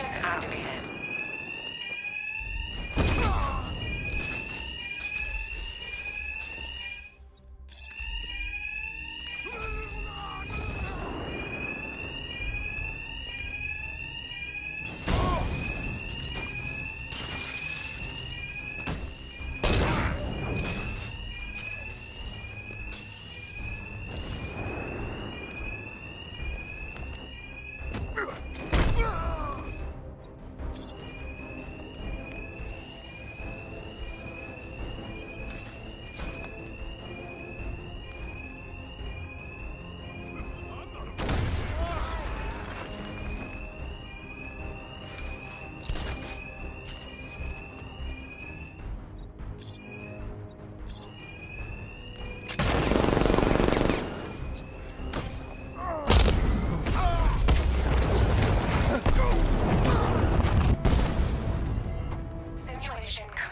Activated. Vision. Code.